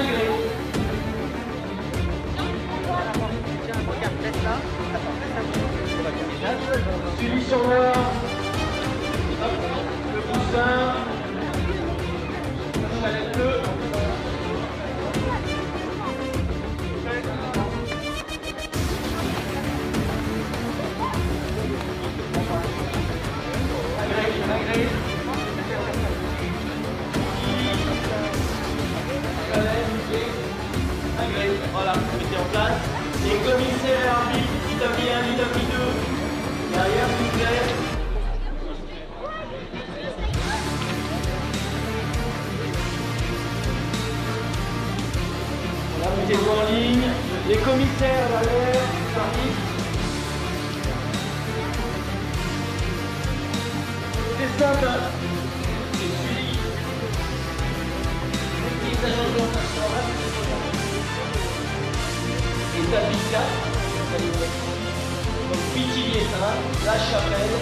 하나님 Derrière, les arbitres. C'est de l'orientation, Établi 4. Donc Pithiviers 1, La Chapelle.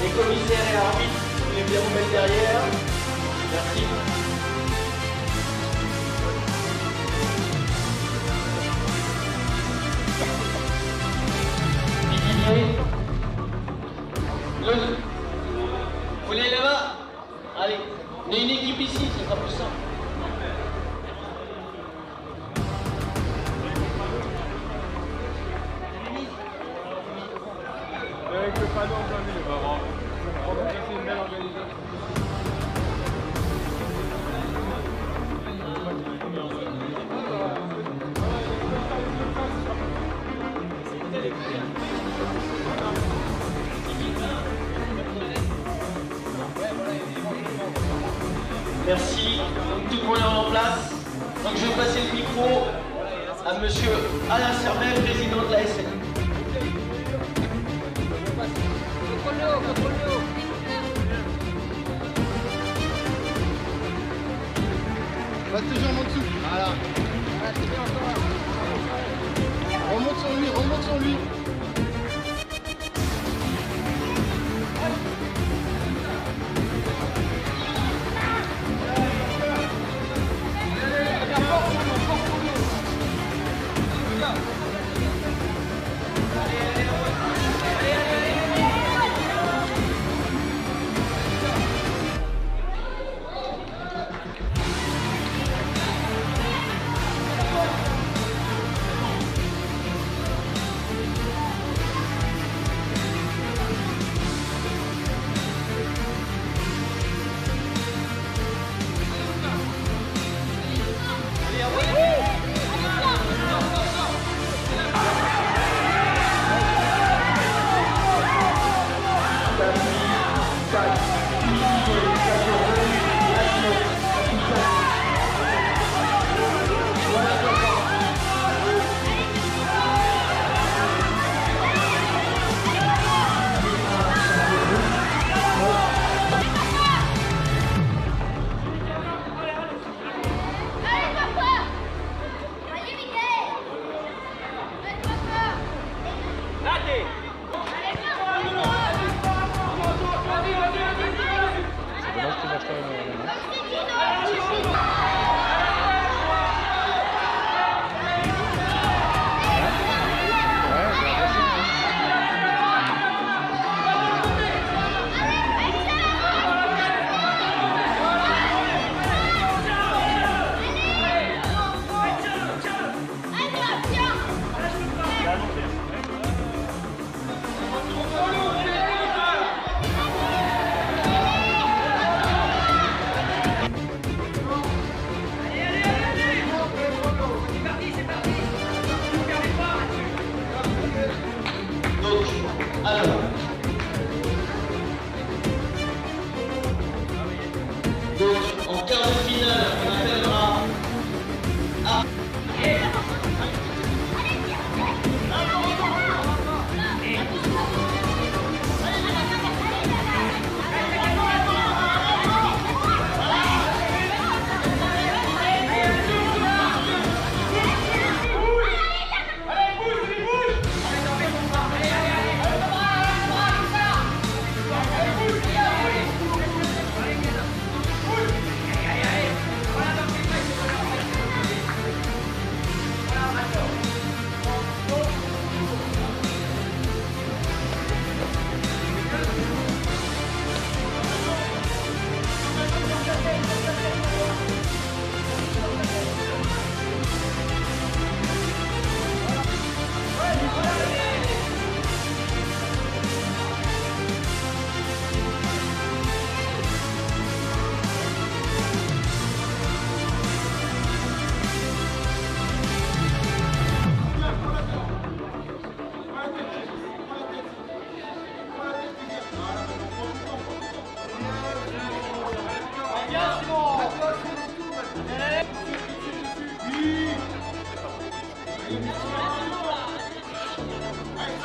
Les commissaires et arbitres, vous voulez bien mettre derrière. Merci. Merci. Donc tout le monde est en place. Donc je vais passer le micro à monsieur Alain Sermet, président de la SN. Passe tes jambes en dessous. Voilà. Remonte sur lui, remonte sur lui.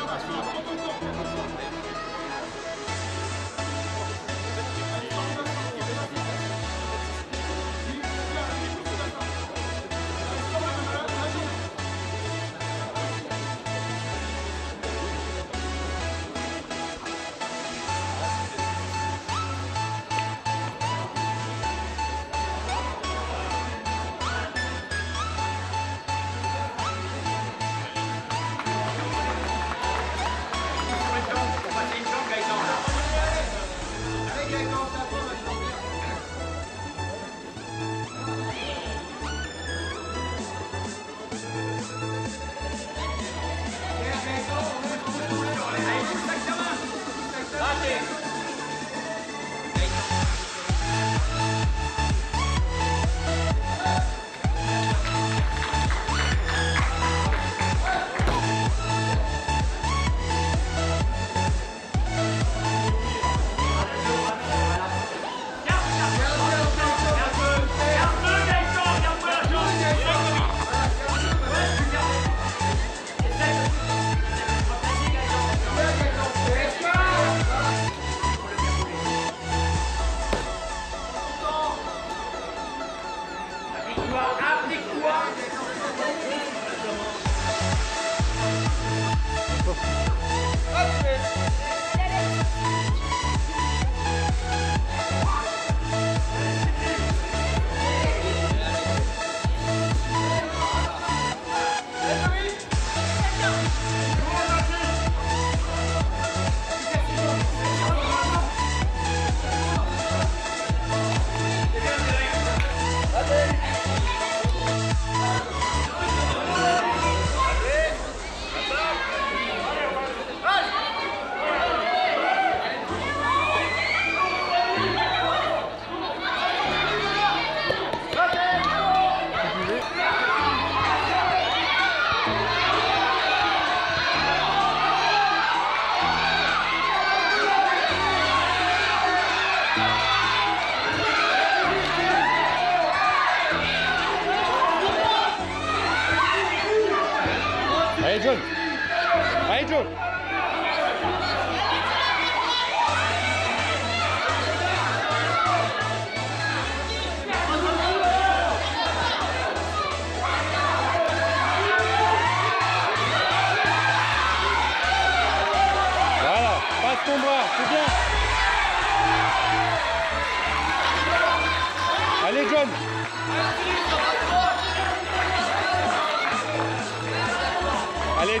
本当に。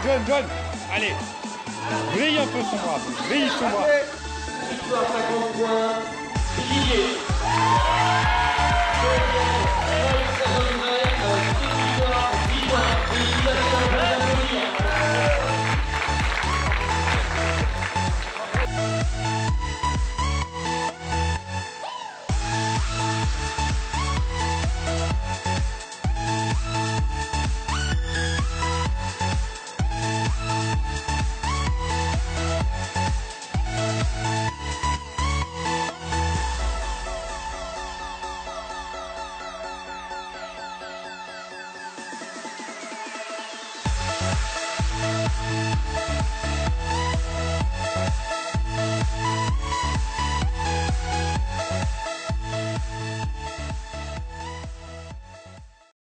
Allez, John, John. Allez. Brille un peu son bras. Brille son bras. Victoire 50 points. Plié. Deuxième,